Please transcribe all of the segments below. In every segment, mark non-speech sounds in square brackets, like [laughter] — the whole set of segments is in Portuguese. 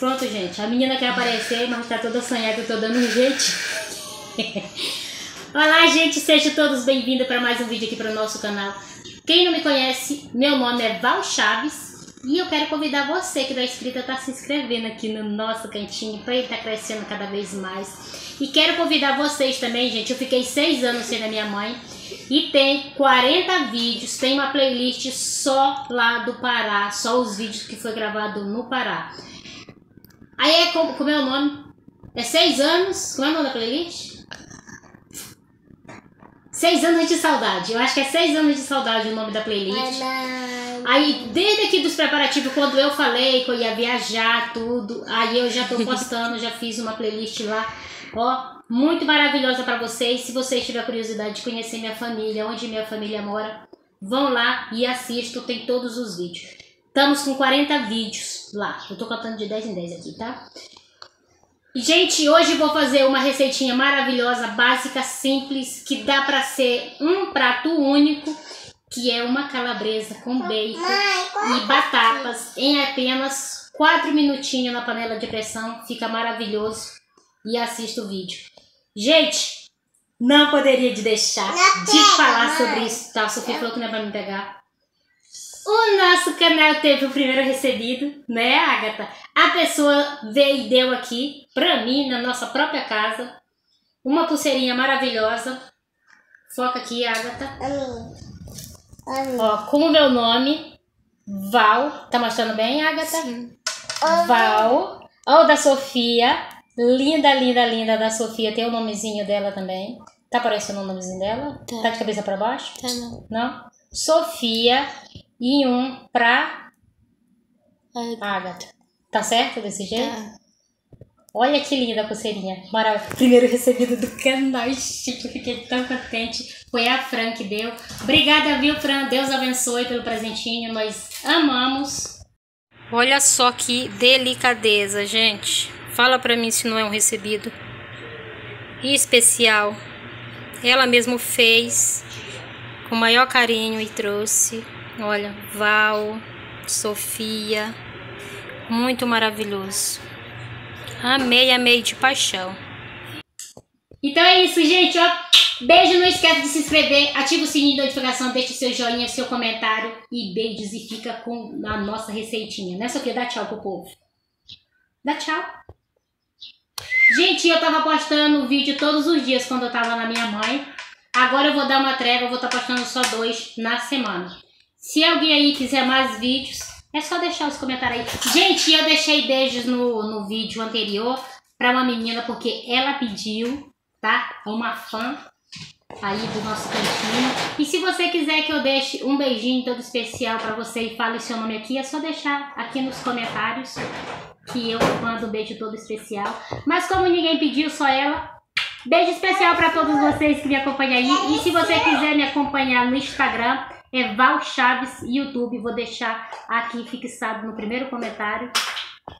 Pronto, gente. A menina quer aparecer, mas tá toda sonhada, eu tô dando um jeito. [laughs] Olá, gente. Sejam todos bem-vindos para mais um vídeo aqui para o nosso canal. Quem não me conhece, meu nome é Val Chaves. E eu quero convidar você que não é inscrito a tá se inscrevendo aqui no nosso cantinho para ele estar tá crescendo cada vez mais. E quero convidar vocês também, gente. Eu fiquei seis anos sem a minha mãe e tem 40 vídeos. Tem uma playlist só lá do Pará, só os vídeos que foi gravado no Pará. Aí é como, como é o nome? É seis anos. Como é o nome da playlist? Seis anos de saudade. Eu acho que é seis anos de saudade o nome da playlist. Aí, desde aqui dos preparativos, quando eu falei que eu ia viajar, tudo, aí eu já tô [laughs] postando, já fiz uma playlist lá. Ó, muito maravilhosa para vocês. Se vocês tiverem curiosidade de conhecer minha família, onde minha família mora, vão lá e assistam, tem todos os vídeos. Estamos com 40 vídeos lá. Eu tô contando de 10 em 10 aqui, tá? Gente, hoje vou fazer uma receitinha maravilhosa, básica, simples, que dá para ser um prato único, que é uma calabresa com bacon e batatas em apenas 4 minutinhos na panela de pressão. Fica maravilhoso. E assista o vídeo. Gente, não poderia de deixar de falar sobre isso, tá? A Sofia falou que não é pra me pegar. O nosso canal teve o primeiro recebido, né, Agatha? A pessoa veio e deu aqui pra mim, na nossa própria casa, uma pulseirinha maravilhosa. Foca aqui, Agatha. Ó, com o meu nome, Val. Tá mostrando bem, Agatha? Sim. Val. Ó, o da Sofia. Linda, linda, linda da Sofia. Tem o nomezinho dela também. Tá aparecendo o nomezinho dela? Tá, tá de cabeça pra baixo? Tá não. Não? Sofia e um pra Agatha. Tá certo desse jeito? Tá. Olha que linda a pulseirinha. Maravilha. Primeiro recebido do canal. Chico, fiquei tão contente. Foi a Fran que deu. Obrigada, viu, Fran? Deus abençoe pelo presentinho. Nós amamos. Olha só que delicadeza, gente. Fala pra mim se não é um recebido. E especial. Ela mesmo fez com o maior carinho e trouxe. Olha, Val, Sofia, muito maravilhoso. Amei, amei de paixão. Então é isso, gente, ó. Beijo, não esquece de se inscrever, ativa o sininho de notificação, deixe seu joinha, seu comentário e beijos e fica com a nossa receitinha, né, Sofia? Dá tchau pro povo. Dá tchau. Gente, eu tava postando vídeo todos os dias quando eu tava na minha mãe. Agora eu vou dar uma trégua, vou estar tá postando só dois na semana. Se alguém aí quiser mais vídeos, é só deixar os comentários aí. Gente, eu deixei beijos no, no vídeo anterior pra uma menina, porque ela pediu, tá? Uma fã aí do nosso cantinho. E se você quiser que eu deixe um beijinho todo especial pra você e fale seu nome aqui, é só deixar aqui nos comentários que eu mando um beijo todo especial. Mas como ninguém pediu, só ela, beijo especial pra todos vocês que me acompanham aí. E se você quiser me acompanhar no Instagram, é Val Chaves YouTube. Vou deixar aqui fixado no primeiro comentário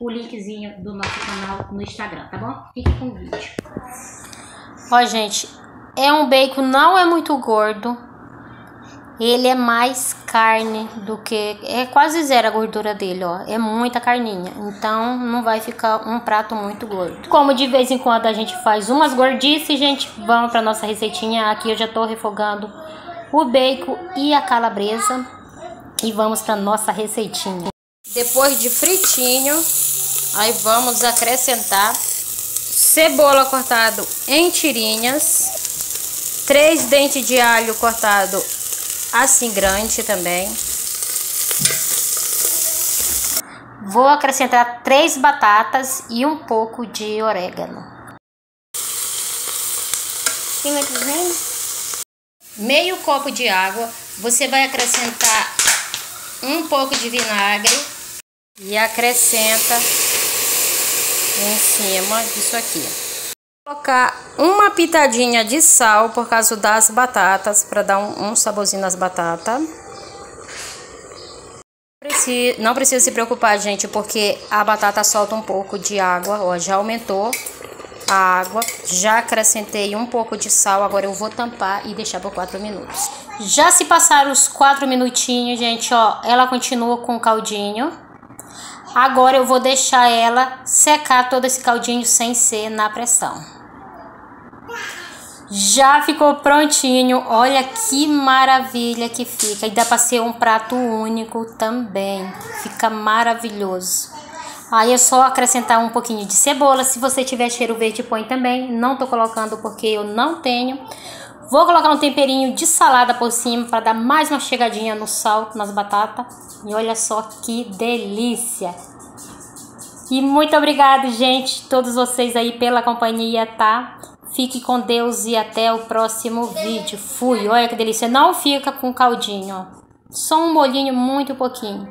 o linkzinho do nosso canal no Instagram, tá bom? Fique com o vídeo. Ó, gente, é um bacon, não é muito gordo. Ele é mais carne do que... É quase zero a gordura dele, ó. É muita carninha. Então, não vai ficar um prato muito gordo. Como de vez em quando a gente faz umas gordices, gente, vamos pra nossa receitinha. Aqui eu já tô refogando o bacon e a calabresa. E vamos para nossa receitinha. Depois de fritinho, aí vamos acrescentar cebola cortado em tirinhas, três dentes de alho cortado assim grande também. Vou acrescentar três batatas e um pouco de orégano. Tem mais meio copo de água, você vai acrescentar um pouco de vinagre e acrescenta em cima disso aqui. Colocar uma pitadinha de sal por causa das batatas, para dar um, um saborzinho nas batatas. Não precisa se preocupar, gente, porque a batata solta um pouco de água, ó, já aumentou a água, já acrescentei um pouco de sal, agora eu vou tampar e deixar por 4 minutos. Já se passaram os 4 minutinhos, gente, ó, ela continua com caldinho. Agora eu vou deixar ela secar todo esse caldinho sem ser na pressão. Já ficou prontinho. Olha que maravilha que fica. E dá para ser um prato único também. Fica maravilhoso. Aí é só acrescentar um pouquinho de cebola. Se você tiver cheiro verde, põe também. Não tô colocando porque eu não tenho. Vou colocar um temperinho de salada por cima para dar mais uma chegadinha no sal nas batatas. E olha só que delícia! E muito obrigado, gente, todos vocês aí pela companhia, tá? Fique com Deus e até o próximo vídeo. Fui, olha que delícia. Não fica com caldinho, ó. Só um molhinho muito pouquinho.